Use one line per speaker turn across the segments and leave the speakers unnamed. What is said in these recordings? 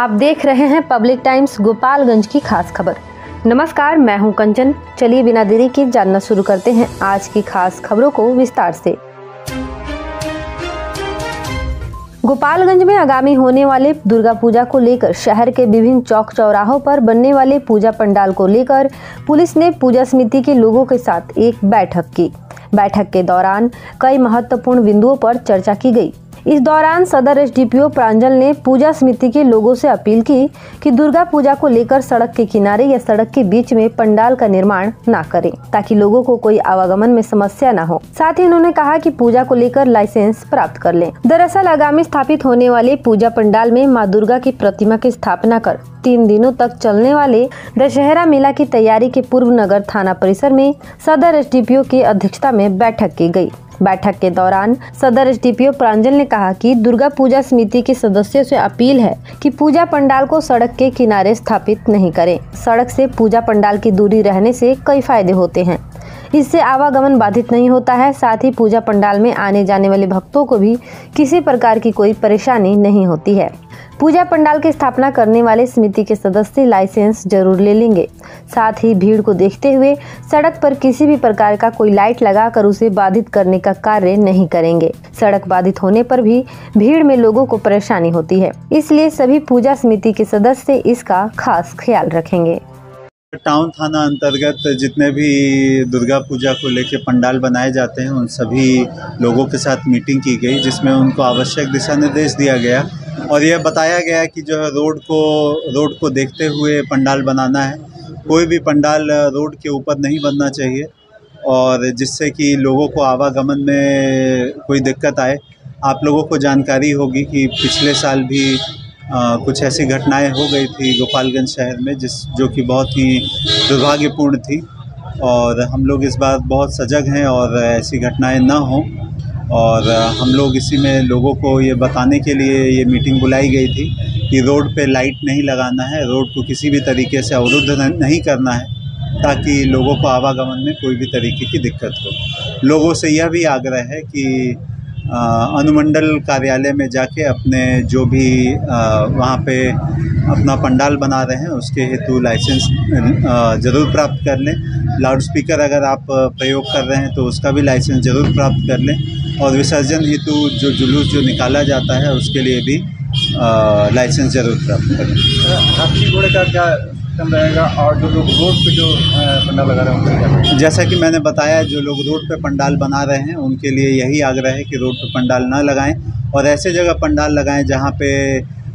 आप देख रहे हैं पब्लिक टाइम्स गोपालगंज की खास खबर। नमस्कार, मैं हूँ कंचन। चलिए बिना देरी के जानना शुरू करते हैं आज की खास खबरों को विस्तार से। गोपालगंज में आगामी होने वाले दुर्गा पूजा को लेकर शहर के विभिन्न चौक चौराहों पर बनने वाले पूजा पंडाल को लेकर पुलिस ने पूजा समिति के लोगों के साथ एक बैठक की। बैठक के दौरान कई महत्वपूर्ण बिंदुओं पर चर्चा की गई। इस दौरान सदर एसडीपीओ प्रांजल ने पूजा समिति के लोगों से अपील की कि दुर्गा पूजा को लेकर सड़क के किनारे या सड़क के बीच में पंडाल का निर्माण न करें, ताकि लोगों को कोई आवागमन में समस्या न हो। साथ ही उन्होंने कहा कि पूजा को लेकर लाइसेंस प्राप्त कर लें। दरअसल आगामी स्थापित होने वाले पूजा पंडाल में माँ दुर्गा की प्रतिमा की स्थापना कर तीन दिनों तक चलने वाले दशहरा मेला की तैयारी के पूर्व नगर थाना परिसर में सदर एसडीपीओ की अध्यक्षता में बैठक की गई बैठक के दौरान सदर एस प्रांजल ने कहा कि दुर्गा पूजा समिति के सदस्यों से अपील है कि पूजा पंडाल को सड़क के किनारे स्थापित नहीं करें। सड़क से पूजा पंडाल की दूरी रहने से कई फ़ायदे होते हैं। इससे आवागमन बाधित नहीं होता है, साथ ही पूजा पंडाल में आने जाने वाले भक्तों को भी किसी प्रकार की कोई परेशानी नहीं होती है। पूजा पंडाल की स्थापना करने वाले समिति के सदस्य लाइसेंस ज़रूर ले लेंगे। साथ ही भीड़ को देखते हुए सड़क पर किसी भी प्रकार का कोई लाइट लगाकर उसे बाधित करने का कार्य नहीं करेंगे। सड़क बाधित होने पर भी भीड़ में लोगों को परेशानी होती है। इसलिए सभी पूजा समिति के सदस्य इसका खास ख्याल रखेंगे।
टाउन थाना अंतर्गत जितने भी दुर्गा पूजा को लेकर पंडाल बनाए जाते हैं, उन सभी लोगों के साथ मीटिंग की गई, जिसमें उनको आवश्यक दिशा निर्देश दिया गया। और यह बताया गया कि जो है रोड को रोड को देखते हुए पंडाल बनाना है। कोई भी पंडाल रोड के ऊपर नहीं बनना चाहिए और जिससे कि लोगों को आवागमन में कोई दिक्कत आए। आप लोगों को जानकारी होगी कि पिछले साल भी आ, कुछ ऐसी घटनाएँ हो गई थी गोपालगंज शहर में जिस जो कि बहुत ही दुर्भाग्यपूर्ण थी। और हम लोग इस बार बहुत सजग हैं और ऐसी घटनाएँ ना हों। और हम लोग इसी में लोगों को ये बताने के लिए ये मीटिंग बुलाई गई थी कि रोड पे लाइट नहीं लगाना है, रोड को किसी भी तरीके से अवरुद्ध नहीं करना है ताकि लोगों को आवागमन में कोई भी तरीके की दिक्कत हो। लोगों से यह भी आग्रह है कि अनुमंडल कार्यालय में जाके अपने जो भी वहाँ पे अपना पंडाल बना रहे हैं उसके हेतु लाइसेंस ज़रूर प्राप्त कर लें। लाउड स्पीकर अगर आप प्रयोग कर रहे हैं तो उसका भी लाइसेंस ज़रूर प्राप्त कर लें। और विसर्जन हेतु जो जुलूस जो निकाला जाता है उसके लिए भी लाइसेंस ज़रूर प्राप्त करें
हाथी घोड़े का क्या सिस्टम रहेगा? और जो लोग रोड पे जो पंडाल लगा रहे हैं?
जैसा कि मैंने बताया जो लोग रोड पे पंडाल बना रहे हैं उनके लिए यही आग्रह है कि रोड पे पंडाल ना लगाएँ। और ऐसे जगह पंडाल लगाएँ जहाँ पे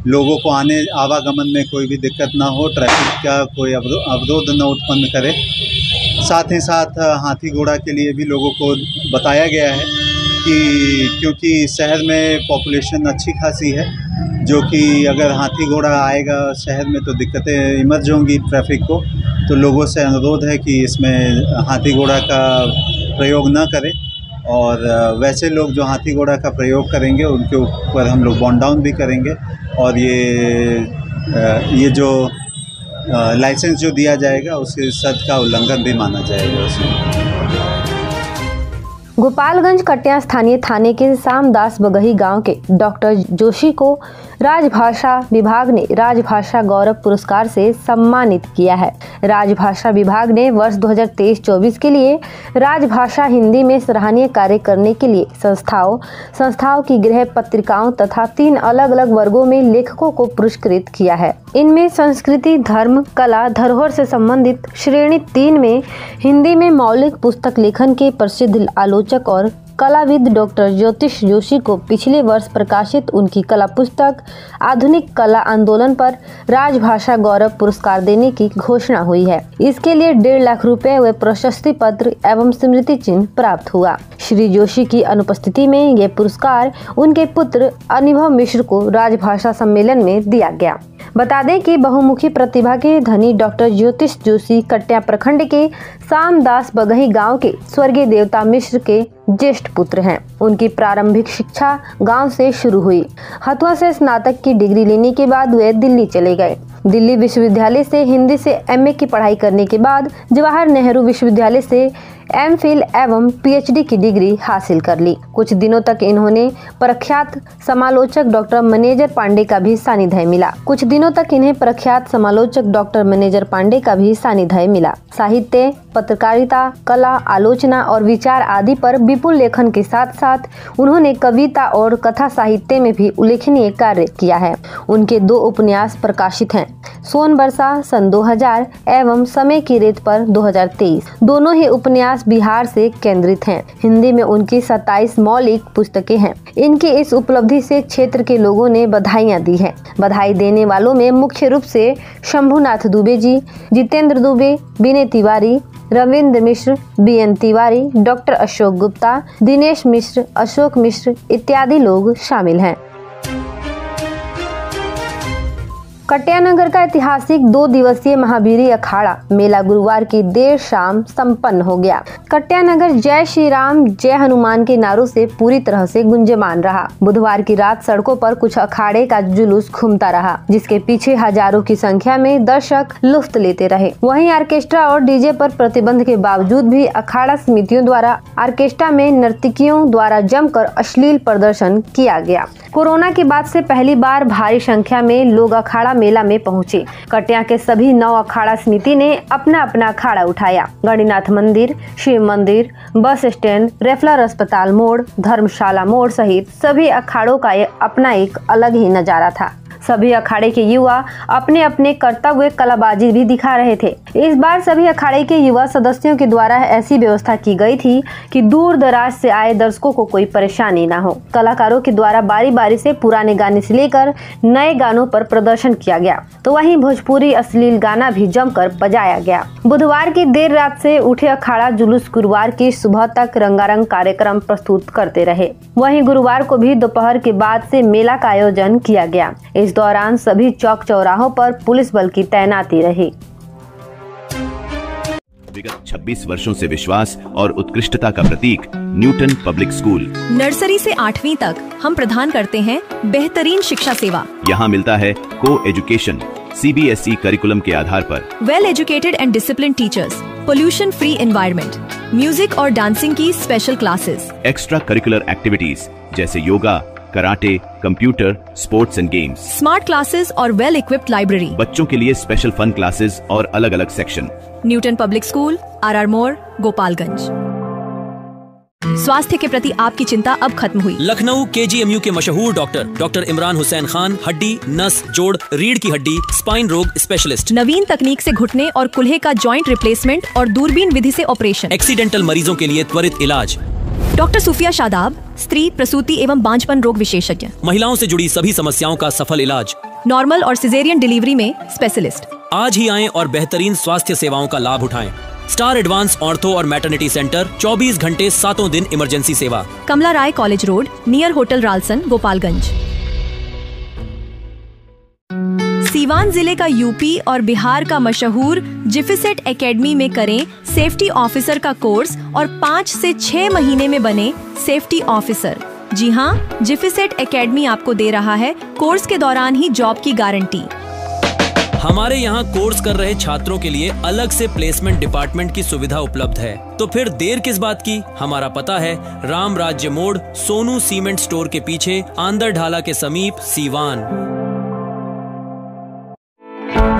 लोगों को आने, आवागमन में कोई भी दिक्कत ना हो ट्रैफ़िक का कोई अवरोध न उत्पन्न करे। साथ ही साथ, हाथी घोड़ा के लिए भी लोगों को बताया गया है कि क्योंकि शहर में पॉपुलेशन अच्छी खासी है, जो कि अगर हाथी घोड़ा आएगा शहर में तो दिक्कतें इमर्ज होंगी ट्रैफ़िक को। तो लोगों से अनुरोध है कि इसमें हाथी घोड़ा का प्रयोग ना करें। और वैसे लोग जो हाथी घोड़ा का प्रयोग करेंगे, उनके ऊपर हम लोग बॉन्ड डाउन भी करेंगे। और ये ये जो लाइसेंस जो दिया जाएगा, उसे सद का उल्लंघन भी माना जाएगा उसमें
गोपालगंज कटिया स्थानीय थाने के सामदास बगही गाँव के डॉक्टर जोशी को राजभाषा विभाग ने राजभाषा गौरव पुरस्कार से सम्मानित किया है। राजभाषा विभाग ने वर्ष 2023-24 के लिए राजभाषा हिंदी में सराहनीय कार्य करने के लिए संस्थाओं संस्थाओं की गृह पत्रिकाओं तथा तीन अलग अलग वर्गों में लेखकों को पुरस्कृत किया है। इनमें संस्कृति, धर्म, कला, धरोहर से संबंधित श्रेणी तीन में हिंदी में मौलिक पुस्तक लेखन के प्रसिद्ध आलोचक और कलाविद डॉक्टर ज्योतिष जोशी को पिछले वर्ष प्रकाशित उनकी कला पुस्तक, आधुनिक कला आंदोलन पर राजभाषा गौरव पुरस्कार देने की घोषणा हुई है। इसके लिए डेढ़ लाख रुपए व प्रशस्ति पत्र एवं स्मृति चिन्ह प्राप्त हुआ। श्री जोशी की अनुपस्थिति में ये पुरस्कार उनके पुत्र अनुभव मिश्र को राजभाषा सम्मेलन में दिया गया। बता दें कि बहुमुखी प्रतिभा के धनी डॉक्टर ज्योतिष जोशी कट्या प्रखंड के सामदास बगही गाँव के स्वर्गीय देवता मिश्र के ज्येष्ठ पुत्र हैं। उनकी प्रारंभिक शिक्षा गाँव से शुरू हुई। हथुआ से स्नातक की डिग्री लेने के बाद वे दिल्ली चले गए। दिल्ली विश्वविद्यालय से हिंदी से एमए की पढ़ाई करने के बाद जवाहर नेहरू विश्वविद्यालय से एम फिल एवं पीएचडी की डिग्री हासिल कर ली। कुछ दिनों तक इन्होंने प्रख्यात समालोचक डॉक्टर मैनेजर पांडे का भी सानिध्य मिला। कुछ दिनों तक इन्हें प्रख्यात समालोचक डॉक्टर मैनेजर पांडे का भी सानिध्य मिला। साहित्य, पत्रकारिता, कला, आलोचना और विचार आदि पर विपुल लेखन के साथ साथ उन्होंने कविता और कथा साहित्य में भी उल्लेखनीय कार्य किया है। उनके दो उपन्यास प्रकाशित हैं, सोन बरसा सन 2000 एवं समय की रेत पर 2023 दोनों ही उपन्यास बिहार से केंद्रित हैं। हिंदी में उनकी 27 मौलिक पुस्तकें हैं। इनकी इस उपलब्धि से क्षेत्र के लोगों ने बधाइयाँ दी हैं। बधाई देने वालों में मुख्य रूप से Shambhunath Dubey ji, Jitendra Dubey, Vinay Tiwari, Ravindra Mishra B N Tiwari, doctor Ashok Gupta, Dinesh Mishra, Ashok Mishra इत्यादि लोग शामिल हैं। कटियानगर का ऐतिहासिक दो दिवसीय महावीरी अखाड़ा मेला गुरुवार की देर शाम संपन्न हो गया। कटियानगर जय श्री राम जय हनुमान के नारों से पूरी तरह से गुंजमान रहा। बुधवार की रात सड़कों पर कुछ अखाड़े का जुलूस घूमता रहा, जिसके पीछे हज़ारों की संख्या में दर्शक लुफ्त लेते रहे। वहीं ऑर्केस्ट्रा और डीजे पर प्रतिबंध के बावजूद भी अखाड़ा समितियों द्वारा ऑर्केस्ट्रा में नर्तकियों द्वारा जमकर अश्लील प्रदर्शन किया गया। कोरोना के बाद से पहली बार भारी संख्या में लोग अखाड़ा मेला में पहुँचे। कटिया के सभी नौ अखाड़ा समिति ने अपना अपना अखाड़ा उठाया। गणिनाथ मंदिर, शिव मंदिर, बस स्टैंड, रेफलर अस्पताल मोड़, धर्मशाला मोड़ सहित सभी अखाड़ों का अपना एक अलग ही नज़ारा था। सभी अखाड़े के युवा अपने अपने कर्तव्य कलाबाजी भी दिखा रहे थे। इस बार सभी अखाड़े के युवा सदस्यों के द्वारा ऐसी व्यवस्था की गई थी कि दूर दराज से आए दर्शकों को कोई परेशानी न हो। कलाकारों के द्वारा बारी बारी से पुराने गाने से लेकर नए गानों पर प्रदर्शन किया गया। तो वहीं भोजपुरी अश्लील गाना भी जमकर बजाया गया। बुधवार की देर रात से उठे अखाड़ा जुलूस गुरुवार की सुबह तक रंगारंग कार्यक्रम प्रस्तुत करते रहे। वहीं गुरुवार को भी दोपहर के बाद से मेला का आयोजन किया गया। इस दौरान सभी चौक चौराहों पर पुलिस बल की तैनाती रही।
विगत 26 वर्षों से विश्वास और उत्कृष्टता का प्रतीक न्यूटन पब्लिक स्कूल।
नर्सरी से आठवीं तक हम प्रदान करते हैं बेहतरीन शिक्षा सेवा।
यहाँ मिलता है को एजुकेशन सीबीएसई करिकुलम के आधार पर।
Well educated and discipline teachers pollution free environment music और डांसिंग की special classes
extra curricular activities जैसे yoga karate computer sports and games
smart classes और वेल इक्विप्ड लाइब्रेरी
बच्चों के लिए स्पेशल फन क्लासेस और अलग अलग section
Newton public school R R मोर गोपालगंज स्वास्थ्य के प्रति आपकी चिंता अब खत्म हुई।
लखनऊ के जी एम यू के मशहूर डॉक्टर डॉक्टर इमरान हुसैन खान हड्डी नस जोड़ रीढ़ की हड्डी स्पाइन रोग स्पेशलिस्ट
नवीन तकनीक से घुटने और कुल्हे का जॉइंट रिप्लेसमेंट और दूरबीन विधि से ऑपरेशन
एक्सीडेंटल मरीजों के लिए त्वरित इलाज.
डॉक्टर सुफिया शादाब स्त्री प्रसूति एवं बांझपन रोग विशेषज्ञ।
महिलाओं से जुड़ी सभी समस्याओं का सफल इलाज।
नॉर्मल और सिजेरियन डिलीवरी में स्पेशलिस्ट।
आज ही आएँ और बेहतरीन स्वास्थ्य सेवाओं का लाभ उठाएँ। स्टार एडवांस ऑर्थो और मैटरनिटी सेंटर 24 घंटे सातों दिन इमरजेंसी सेवा।
Kamla Rai college road near hotel Ralson Gopalganj. Siwan ज़िले का यूपी और बिहार का मशहूर जिफिसेट एकेडमी में करें सेफ्टी ऑफिसर का कोर्स और पाँच से छह महीने में बने सेफ्टी ऑफिसर। जी हाँ जिफिसेट एकेडमी आपको दे रहा है कोर्स के दौरान ही जॉब की गारंटी।
हमारे यहाँ कोर्स कर रहे छात्रों के लिए अलग से प्लेसमेंट डिपार्टमेंट की सुविधा उपलब्ध है। तो फिर देर किस बात की? हमारा पता है, राम राज्य मोड़ सोनू सीमेंट स्टोर के पीछे, आंदर ढाला के समीप, सीवान।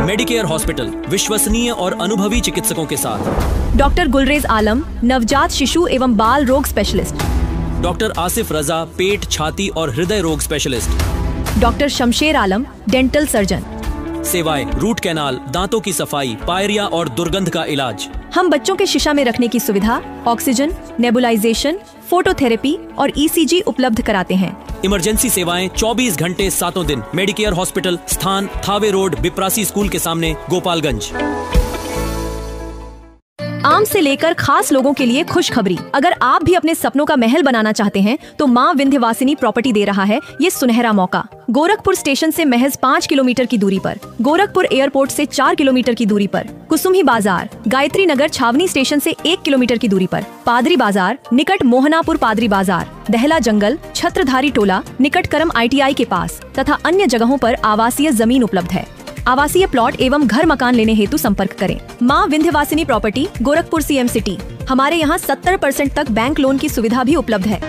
मेडिकेयर हॉस्पिटल विश्वसनीय और अनुभवी चिकित्सकों के साथ।
डॉक्टर गुलरेज आलम नवजात शिशु एवं बाल रोग स्पेशलिस्ट
डॉक्टर आसिफ रजा पेट छाती और हृदय रोग specialist
doctor Shamsher Alam dental surgeon
सेवाएँ रूट कैनाल दांतों की सफ़ाई पायरिया और दुर्गंध का इलाज।
हम बच्चों के शिशा में रखने की सुविधा ऑक्सीजन नेबुलाइजेशन फोटोथेरेपी और ईसीजी उपलब्ध कराते हैं।
इमरजेंसी सेवाएँ 24 घंटे सातों दिन। मेडिकेयर हॉस्पिटल, स्थान, थावे रोड, बिप्रासी स्कूल के सामने, गोपालगंज।
आम से लेकर खास लोगों के लिए खुशखबरी। अगर आप भी अपने सपनों का महल बनाना चाहते हैं तो माँ विंध्यवासिनी प्रॉपर्टी दे रहा है, ये सुनहरा मौका। गोरखपुर स्टेशन से महज पाँच किलोमीटर की दूरी पर, गोरखपुर एयरपोर्ट से चार किलोमीटर की दूरी पर कुसुमी बाज़ार, गायत्री नगर छावनी स्टेशन से एक किलोमीटर की दूरी पर, पादरी बाज़ार, निकट मोहनापुर पादरी बाज़ार, दहला जंगल, छत्रधारी टोला निकट करम आई के पास, तथा अन्य जगहों पर आवासीय ज़मीन उपलब्ध है। आवासीय प्लॉट एवं घर मकान लेने हेतु संपर्क करें। माँ Vindhyavasini property, Gorakhpur C M city हमारे यहाँ 70 परसेंट तक बैंक लोन की सुविधा भी उपलब्ध है।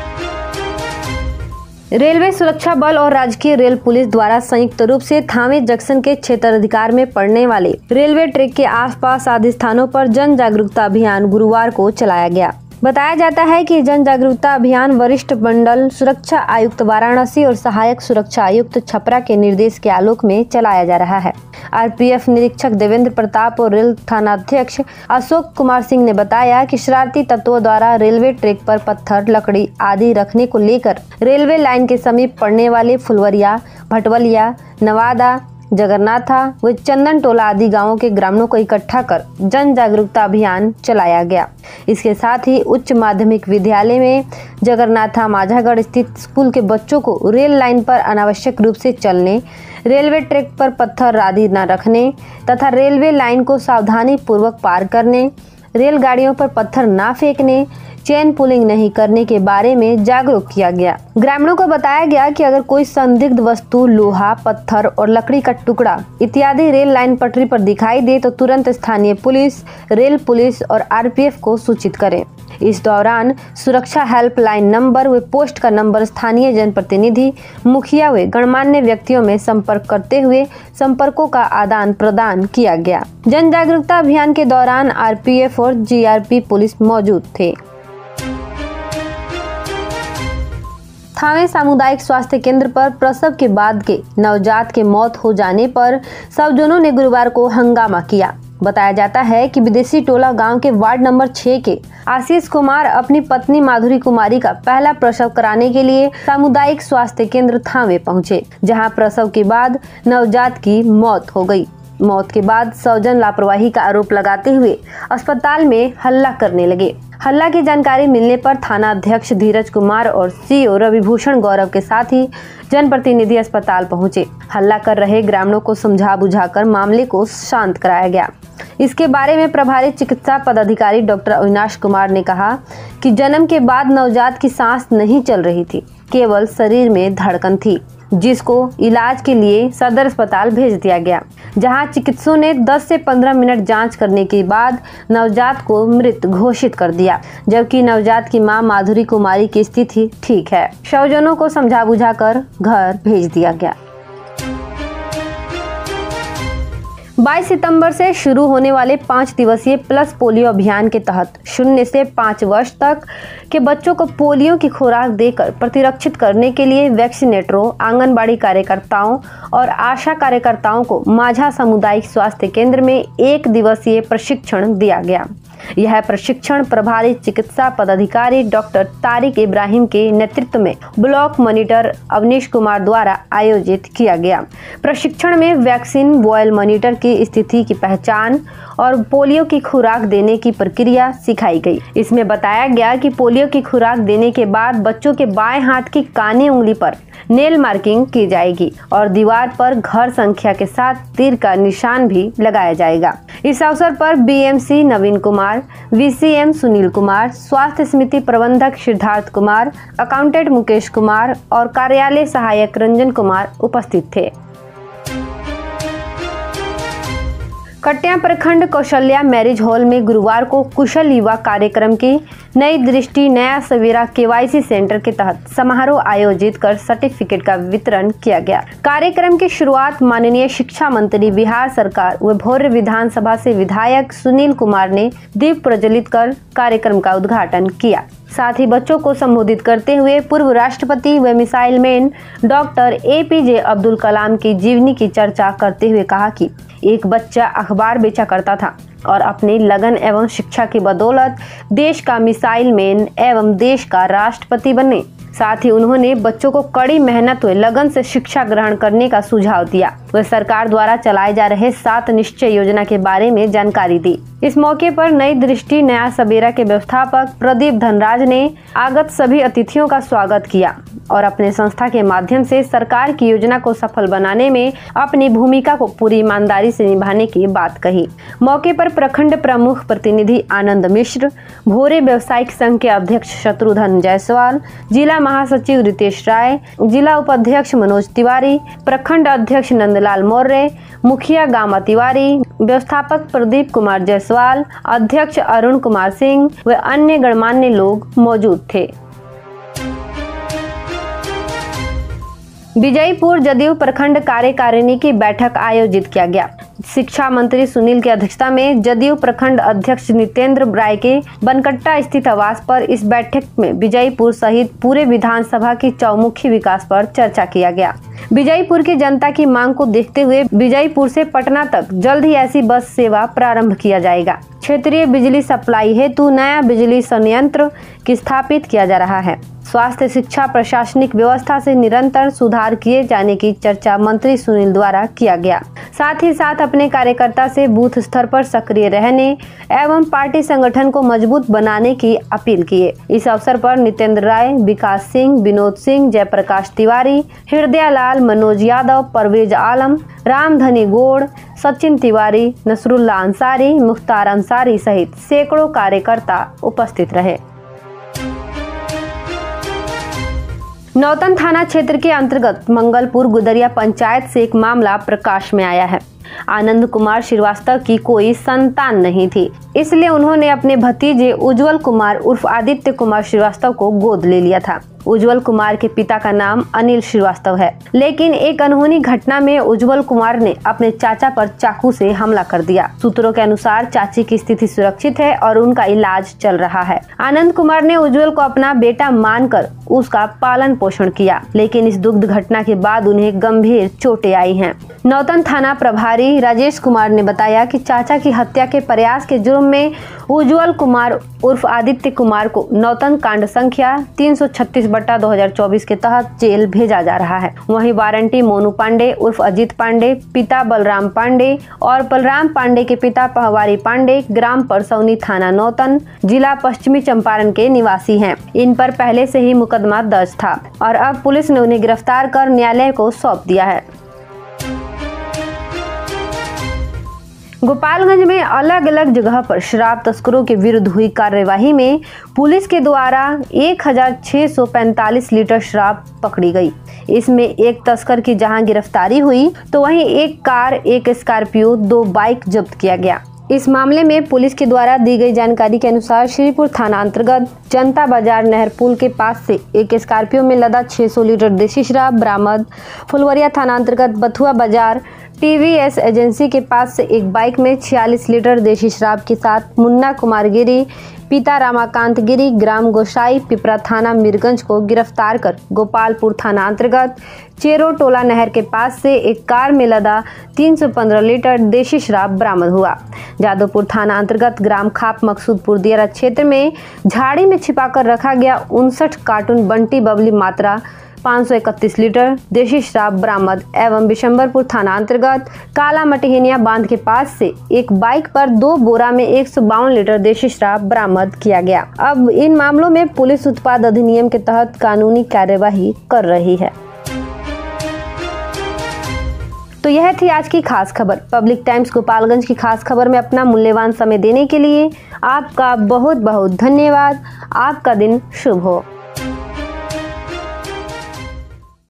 रेलवे सुरक्षा बल और राजकीय रेल पुलिस द्वारा संयुक्त रूप से थावे जंक्शन के क्षेत्र अधिकार में पड़ने वाले रेलवे ट्रैक के आसपास आदि स्थानों पर जन जागरूकता अभियान गुरुवार को चलाया गया। बताया जाता है कि जन जागरूकता अभियान वरिष्ठ मंडल सुरक्षा आयुक्त वाराणसी और सहायक सुरक्षा आयुक्त छपरा के निर्देश के आलोक में चलाया जा रहा है। आरपीएफ निरीक्षक देवेंद्र प्रताप और रेल थानाध्यक्ष अशोक कुमार सिंह ने बताया कि शरारती तत्वों द्वारा रेलवे ट्रैक पर पत्थर, लकड़ी आदि रखने को लेकर रेलवे लाइन के समीप पड़ने वाले फुलवरिया, भटवलिया, नवादा जगन्नाथा व चंदन टोला आदि गाँवों के ग्रामीणों को इकट्ठा कर जन जागरूकता अभियान चलाया गया। इसके साथ ही उच्च माध्यमिक विद्यालय में जगन्नाथा माझागढ़ स्थित स्कूल के बच्चों को रेल लाइन पर अनावश्यक रूप से चलने, रेलवे ट्रैक पर पत्थर आदि न रखने तथा रेलवे लाइन को सावधानी पूर्वक पार करने, रेलगाड़ियों पर पत्थर न फेंकने चेन पुलिंग नहीं करने के बारे में जागरूक किया गया। ग्रामीणों को बताया गया कि अगर कोई संदिग्ध वस्तु, लोहा, पत्थर और लकड़ी का टुकड़ा इत्यादि रेल लाइन पटरी पर दिखाई दे तो तुरंत स्थानीय पुलिस, रेल पुलिस और आरपीएफ को सूचित करें। इस दौरान सुरक्षा हेल्पलाइन नंबर व पोस्ट का नंबर स्थानीय जनप्रतिनिधि, मुखिया व गणमान्य व्यक्तियों में संपर्क करते हुए संपर्कों का आदान प्रदान किया गया। जन जागरूकता अभियान के दौरान आरपीएफ और जीआरपी पुलिस मौजूद थे। थावे सामुदायिक स्वास्थ्य केंद्र पर प्रसव के बाद के नवजात के मौत हो जाने पर सबजनों ने गुरुवार को हंगामा किया। बताया जाता है कि विदेशी टोला गाँव के वार्ड नंबर छह के आशीष कुमार अपनी पत्नी माधुरी कुमारी का पहला प्रसव कराने के लिए सामुदायिक स्वास्थ्य केंद्र थावे पहुँचे, जहाँ प्रसव के बाद नवजात की मौत हो गई। मौत के बाद सौजन लापरवाही का आरोप लगाते हुए अस्पताल में हल्ला करने लगे। हल्ला की जानकारी मिलने पर थाना अध्यक्ष धीरज कुमार और सीओ रविभूषण गौरव के साथ ही जनप्रतिनिधि अस्पताल पहुँचे। हल्ला कर रहे ग्रामीणों को समझा बुझाकर मामले को शांत कराया गया। इसके बारे में प्रभारी चिकित्सा पदाधिकारी डॉक्टर अविनाश कुमार ने कहा कि जन्म के बाद नवजात की सांस नहीं चल रही थी, केवल शरीर में धड़कन थी। जिसको इलाज के लिए सदर अस्पताल भेज दिया गया, जहाँ चिकित्सकों ने 10 से 15 मिनट जाँच करने के बाद नवजात को मृत घोषित कर दिया, जबकि नवजात की माँ माधुरी कुमारी की स्थिति ठीक है। शवजनों को समझा बुझा कर घर भेज दिया गया। 22 सितंबर से शुरू होने वाले पाँच दिवसीय प्लस पोलियो अभियान के तहत शून्य से पाँच वर्ष तक के बच्चों को पोलियो की खुराक देकर प्रतिरक्षित करने के लिए वैक्सीनेटरों, आंगनबाड़ी कार्यकर्ताओं और आशा कार्यकर्ताओं को माझा सामुदायिक स्वास्थ्य केंद्र में एक दिवसीय प्रशिक्षण दिया गया। यह प्रशिक्षण प्रभारी चिकित्सा पदाधिकारी डॉक्टर तारिक इब्राहिम के नेतृत्व में ब्लॉक मॉनिटर अवनीश कुमार द्वारा आयोजित किया गया। प्रशिक्षण में वैक्सीन, बॉयल मॉनिटर की स्थिति की पहचान और पोलियो की खुराक देने की प्रक्रिया सिखाई गई। इसमें बताया गया कि पोलियो की खुराक देने के बाद बच्चों के बाएँ हाथ की कानी उंगली पर नेल मार्किंग की जाएगी और दीवार पर घर संख्या के साथ तीर का निशान भी लगाया जाएगा। इस अवसर पर बीएमसी नवीन कुमार, वीसीएम सुनील कुमार, स्वास्थ्य समिति प्रबंधक सिद्धार्थ कुमार, अकाउंटेंट मुकेश कुमार और कार्यालय सहायक रंजन कुमार उपस्थित थे। कटिया प्रखंड कौशल्या मैरिज हॉल में गुरुवार को कुशल युवा कार्यक्रम की नई दृष्टि, नया सवेरा केवाईसी सेंटर के तहत समारोह आयोजित कर सर्टिफिकेट का वितरण किया गया। कार्यक्रम की शुरुआत माननीय शिक्षा मंत्री बिहार सरकार व भोर विधानसभा से विधायक सुनील कुमार ने दीप प्रज्वलित कर कार्यक्रम का उद्घाटन किया। साथ ही बच्चों को संबोधित करते हुए पूर्व राष्ट्रपति व missile man doctor A P J Abdul Kalam की जीवनी की चर्चा करते हुए कहा कि एक बच्चा अखबार बेचा करता था। और अपनी लगन एवं शिक्षा की बदौलत देश का मिसाइल मैन एवं देश का राष्ट्रपति बने। साथ ही उन्होंने बच्चों को कड़ी मेहनत व लगन से शिक्षा ग्रहण करने का सुझाव दिया। वह सरकार द्वारा चलाए जा रहे सात निश्चय योजना के बारे में जानकारी दी। इस मौके पर नई दृष्टि, नया सबेरा के व्यवस्थापक प्रदीप धनराज ने आगत सभी अतिथियों का स्वागत किया और अपने संस्था के माध्यम से सरकार की योजना को सफल बनाने में अपनी भूमिका को पूरी ईमानदारी से निभाने की बात कही। मौके पर प्रखंड प्रमुख प्रतिनिधि आनंद मिश्र, भोरे व्यवसायिक संघ के अध्यक्ष शत्रुघ्न जायसवाल, जिला महासचिव रितेश राय, जिला उपाध्यक्ष मनोज तिवारी, प्रखंड अध्यक्ष नंदलाल मौर्य मुखिया गामा तिवारी, व्यवस्थापक प्रदीप कुमार जायसवाल, अध्यक्ष अरुण कुमार सिंह व अन्य गणमान्य लोग मौजूद थे। विजयपुर जदयू प्रखंड कार्यकारिणी की बैठक आयोजित किया गया। शिक्षा मंत्री सुनील की अध्यक्षता में जदयू प्रखंड अध्यक्ष नितेंद्र राय के बनकट्टा स्थित आवास पर इस बैठक में विजयपुर सहित पूरे विधानसभा की चौमुखी विकास पर चर्चा किया गया। विजयपुर की जनता की मांग को देखते हुए विजयपुर से पटना तक जल्द ही ऐसी बस सेवा प्रारंभ किया जाएगा। क्षेत्रीय बिजली सप्लाई हेतु नया बिजली संयंत्र की स्थापित किया जा रहा है। स्वास्थ्य, शिक्षा, प्रशासनिक व्यवस्था से निरंतर सुधार किए जाने की चर्चा मंत्री सुनील द्वारा किया गया। साथ ही साथ अपने कार्यकर्ता से बूथ स्तर पर सक्रिय रहने एवं पार्टी संगठन को मज़बूत बनाने की अपील किए। इस अवसर पर नितेंद्र राय, विकास सिंह, विनोद सिंह, जयप्रकाश तिवारी हृदय लाल मनोज यादव, परवेज आलम रामधनी गोड़, सचिन तिवारी, नसरुल्ला अंसारी, मुख्तार अंसारी सहित सैकड़ों कार्यकर्ता उपस्थित रहे। नौतन थाना क्षेत्र के अंतर्गत मंगलपुर गुदरिया पंचायत से एक मामला प्रकाश में आया है। आनंद कुमार श्रीवास्तव की कोई संतान नहीं थी। इसलिए उन्होंने अपने भतीजे उज्जवल कुमार उर्फ़ आदित्य कुमार श्रीवास्तव को गोद ले लिया था। उज्जवल कुमार के पिता का नाम अनिल श्रीवास्तव है। लेकिन एक अनहोनी घटना में उज्जवल कुमार ने अपने चाचा पर चाकू से हमला कर दिया। सूत्रों के अनुसार चाची की स्थिति सुरक्षित है और उनका इलाज चल रहा है। आनंद कुमार ने उज्जवल को अपना बेटा मानकर उसका पालन पोषण किया, लेकिन इस दुग्ध घटना के बाद उन्हें गंभीर चोटें आई हैं। नौतन थाना प्रभारी राजेश कुमार ने बताया कि चाचा की हत्या के प्रयास के जुर्म में उज्जवल कुमार उर्फ़ आदित्य कुमार को नौतन कांड संख्या 336 बट्टा 2024 के तहत जेल भेजा जा रहा है वहीं वारंटी मोनू पांडे उर्फ़ अजीत पांडे, पिता बलराम पांडे और बलराम पांडे के पिता पहवारी पांडे ग्राम परसौनी थाना नौतन, जिला पश्चिमी चंपारण के निवासी हैं इन पर पहले से ही मुकदमा दर्ज था और अब पुलिस ने उन्हें गिरफ़्तार कर न्यायालय को सौंप दिया है। गोपालगंज में अलग अलग जगह पर शराब तस्करों के विरुद्ध हुई कार्यवाही में पुलिस के द्वारा 1645 लीटर शराब पकड़ी गई। इसमें एक तस्कर की जहाँ गिरफ्तारी हुई तो वहीं एक कार, एक स्कॉर्पियो, दो बाइक जब्त किया गया। इस मामले में पुलिस के द्वारा दी गई जानकारी के अनुसार श्रीपुर थाना अंतर्गत जनता बाज़ार नहर पुल के पास से एक स्कॉर्पियो में लदा 600 लीटर देसी शराब बरामद। फुलवरिया थाना अंतर्गत बथुआ बाज़ार टीवीएस एजेंसी के पास से एक बाइक में 46 लीटर देशी शराब के साथ मुन्ना कुमार गिरी, पिता रामाकांत गिरी, ग्राम गोसाई, पिपरा थाना मीरगंज को गिरफ़्तार कर गोपालपुर थाना अंतर्गत चेरो टोला नहर के पास से एक कार में लदा 315 लीटर देशी शराब बरामद हुआ। जादवपुर थाना अंतर्गत ग्राम खाप मकसूदपुर दियारा क्षेत्र में झाड़ी में छिपाकर रखा गया उनसठ कार्टून बंटी बबली मात्रा 531 लीटर देशी शराब बरामद एवं बिशंबरपुर थाना अंतर्गत काला मटहिनिया बाँध के पास से एक बाइक पर दो बोरा में एक सौ बावन लीटर देशी शराब बरामद किया गया। अब इन मामलों में पुलिस उत्पाद अधिनियम के तहत कानूनी कार्यवाही कर रही है। तो यह थी आज की खास खबर। पब्लिक टाइम्स गोपालगंज की खास खबर में अपना मूल्यवान समय देने के लिए आपका बहुत बहुत धन्यवाद। आपका दिन शुभ हो।